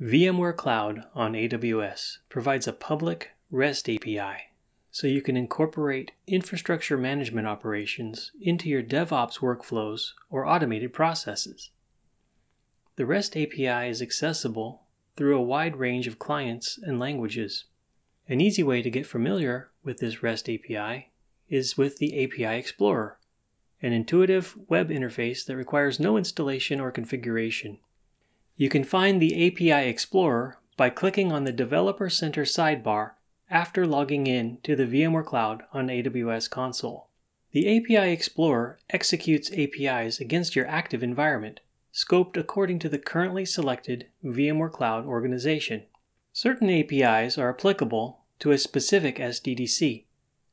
VMware Cloud on AWS provides a public REST API so you can incorporate infrastructure management operations into your DevOps workflows or automated processes. The REST API is accessible through a wide range of clients and languages. An easy way to get familiar with this REST API is with the API Explorer, an intuitive web interface that requires no installation or configuration. You can find the API Explorer by clicking on the Developer Center sidebar after logging in to the VMware Cloud on AWS console. The API Explorer executes APIs against your active environment, scoped according to the currently selected VMware Cloud organization. Certain APIs are applicable to a specific SDDC,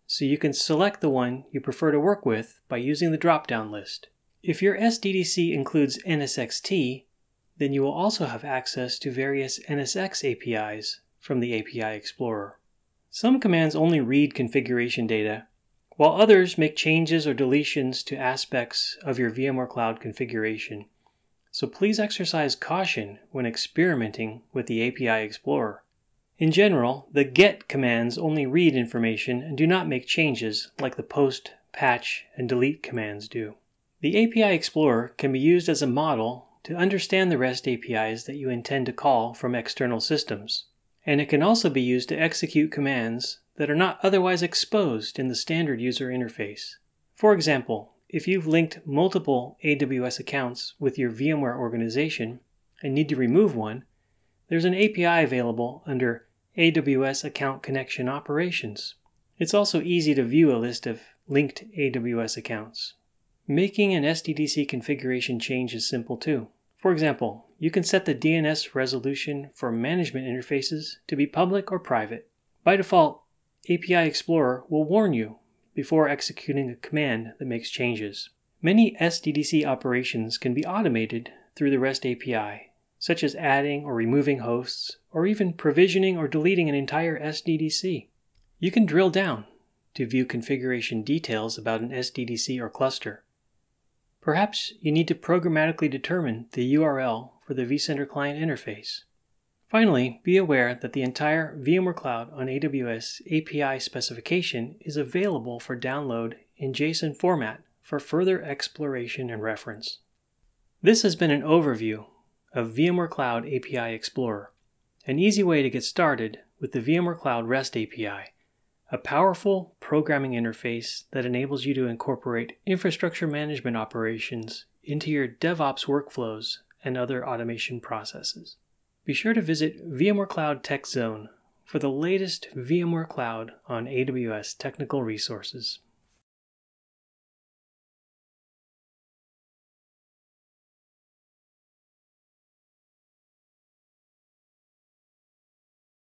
so you can select the one you prefer to work with by using the drop-down list. If your SDDC includes NSXT, then you will also have access to various NSX APIs from the API Explorer. Some commands only read configuration data, while others make changes or deletions to aspects of your VMware Cloud configuration. So please exercise caution when experimenting with the API Explorer. In general, the GET commands only read information and do not make changes like the POST, PATCH, and DELETE commands do. The API Explorer can be used as a model to understand the REST APIs that you intend to call from external systems. And it can also be used to execute commands that are not otherwise exposed in the standard user interface. For example, if you've linked multiple AWS accounts with your VMware organization and need to remove one, there's an API available under AWS Account Connection Operations. It's also easy to view a list of linked AWS accounts. Making an SDDC configuration change is simple too. For example, you can set the DNS resolution for management interfaces to be public or private. By default, API Explorer will warn you before executing a command that makes changes. Many SDDC operations can be automated through the REST API, such as adding or removing hosts, or even provisioning or deleting an entire SDDC. You can drill down to view configuration details about an SDDC or cluster. Perhaps you need to programmatically determine the URL for the vCenter client interface. Finally, be aware that the entire VMware Cloud on AWS API specification is available for download in JSON format for further exploration and reference. This has been an overview of VMware Cloud API Explorer, an easy way to get started with the VMware Cloud REST API a powerful programming interface that enables you to incorporate infrastructure management operations into your DevOps workflows and other automation processes. Be sure to visit VMware Cloud Tech Zone for the latest VMware Cloud on AWS technical resources.